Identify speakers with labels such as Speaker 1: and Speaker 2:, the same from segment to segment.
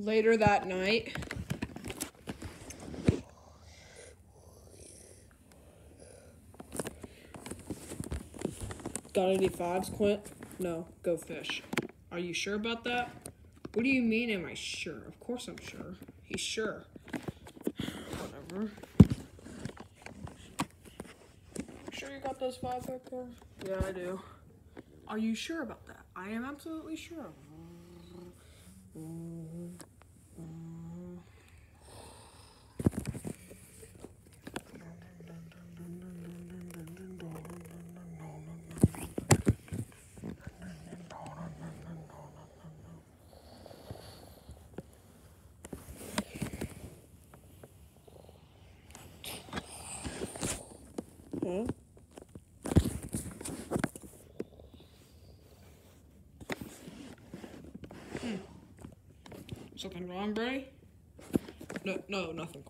Speaker 1: Later that night. Got any fives, Quint? No, go fish. Are you sure about that? What do you mean, am I sure? Of course I'm sure. He's sure. Whatever. Sure you got those fives right there? Yeah, I do. Are you sure about that? I am absolutely sure. Huh? Something wrong, Bray? No, no, nothing.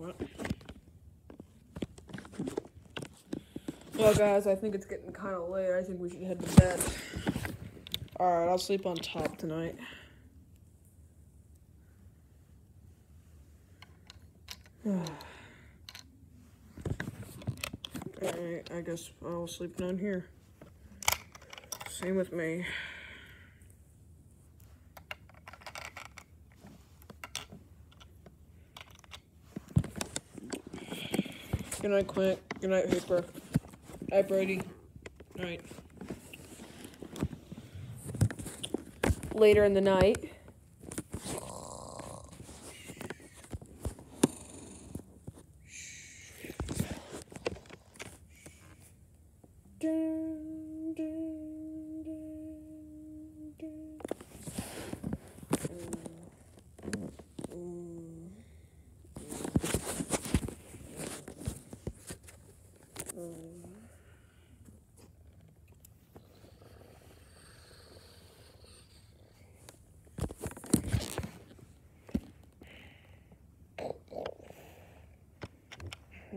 Speaker 1: Well, guys, I think it's getting kind of late. I think we should head to bed. Alright, I'll sleep on top tonight. Alright, I guess I'll sleep down here. Same with me. Good night, Quint. Good night, Hooper. Night, Brody. Night. Later in the night.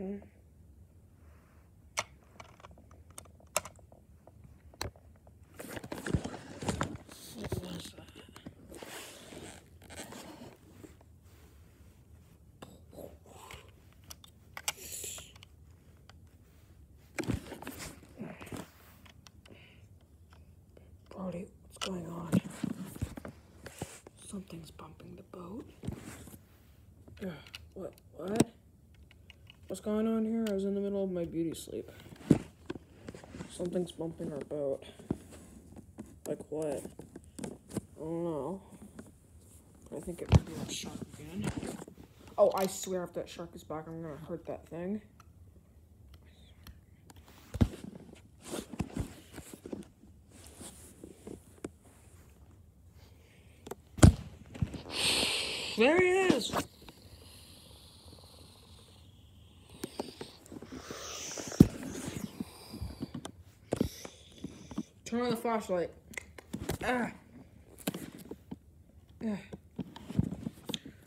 Speaker 1: Brody, what's going on? Something's bumping the boat. What? What? What's going on here? I was in the middle of my beauty sleep. Something's bumping our boat. Like what? I don't know. I think it might be a shark again. Oh, I swear if that shark is back, I'm gonna hurt that thing. There he is! Turn on the flashlight. Ah. Ah.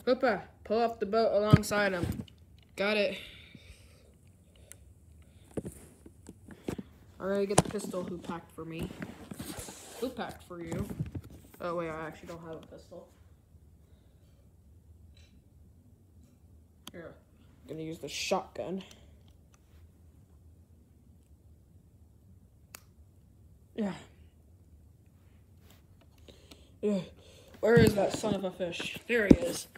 Speaker 1: Hooper, pull up the boat alongside him. Got it. Alright, get the pistol who packed for me. Who packed for you? Oh wait, I actually don't have a pistol. Here. I'm gonna use the shotgun. Yeah. Yeah. Where is that son of a fish? There he is.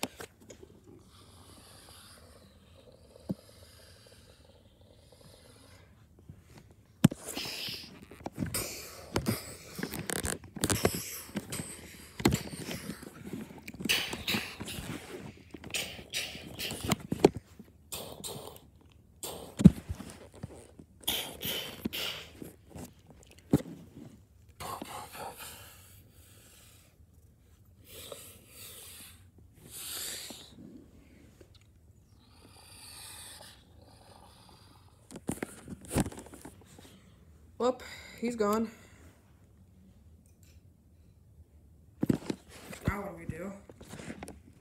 Speaker 1: He's gone. Now what do we do?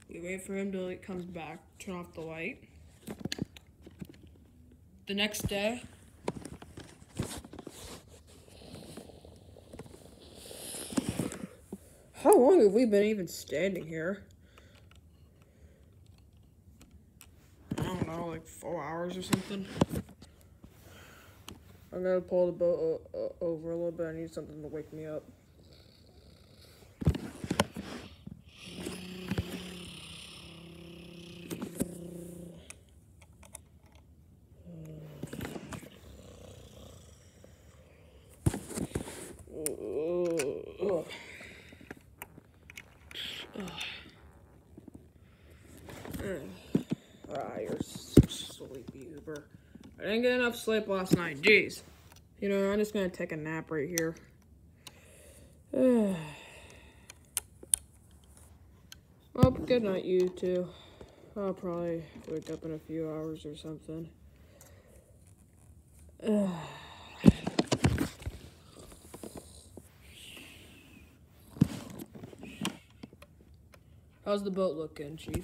Speaker 1: We wait for him till he comes back, turn off the light. The next day, how long have we been even standing here? I don't know, like four hours or something. I'm gonna pull the boat over a little bit. I need something to wake me up. Ah, you're such sleepy Hooper. I didn't get enough sleep last night. Jeez. You know, I'm just gonna take a nap right here. well, good night, you two. I'll probably wake up in a few hours or something. How's the boat looking, Chief?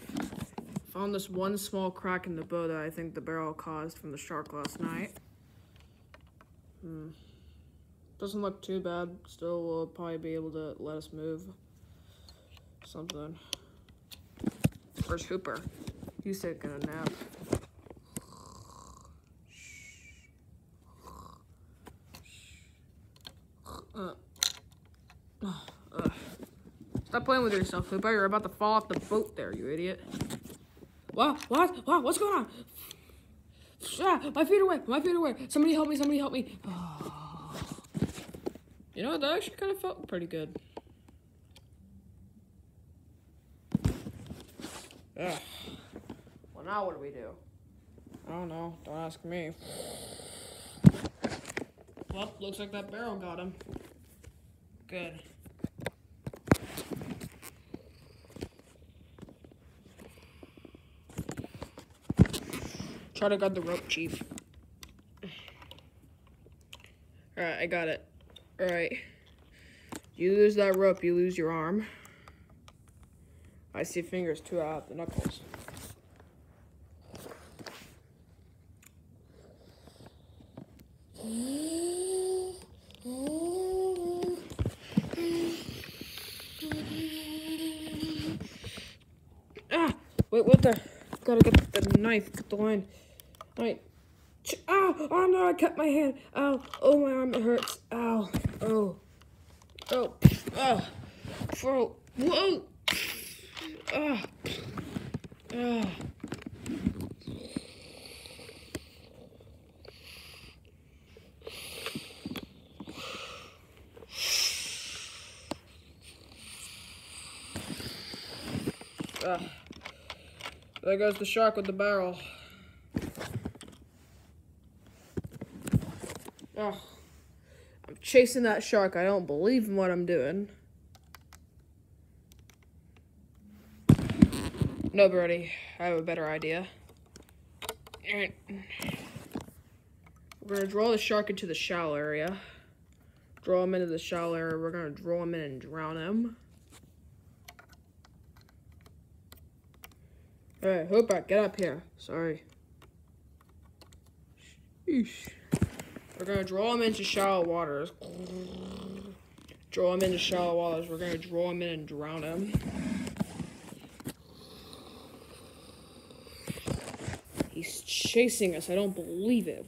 Speaker 1: Found this one small crack in the boat that I think the barrel caused from the shark last night. Hmm. Doesn't look too bad. Still, will probably be able to let us move. Something. Where's Hooper? He's taking a nap. Uh. Uh. Stop playing with yourself, Hooper. You're about to fall off the boat there, you idiot. What? What? What? What's going on? Ah, my feet are wet. My feet are wet. Somebody help me. Somebody help me. You know, that actually kind of felt pretty good. Ugh. Well, now what do we do? I don't know. Don't ask me. Well, looks like that barrel got him. Good. Try to guard the rope, Chief. Alright, I got it. Alright. You lose that rope, you lose your arm. I see fingers too out the knuckles. Ah! Wait, what the? Gotta get the knife, get the line. Alright. Ow! Oh no, I cut my hand. Ow. Oh, my arm, it hurts. Ow. Oh. Oh. Oh. Bro. Whoa. Ah. Ah. Ah. There goes the shark with the barrel. I'm chasing that shark. I don't believe in what I'm doing. No, Birdie. I have a better idea. We're gonna draw the shark into the shallow area. Draw him into the shallow area. We're gonna draw him in and drown him. Alright, Hooper, get up here. Sorry. Sheesh. We're gonna draw him into shallow waters. Draw him into shallow waters. We're gonna draw him in and drown him. He's chasing us. I don't believe it.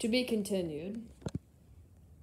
Speaker 1: To be continued.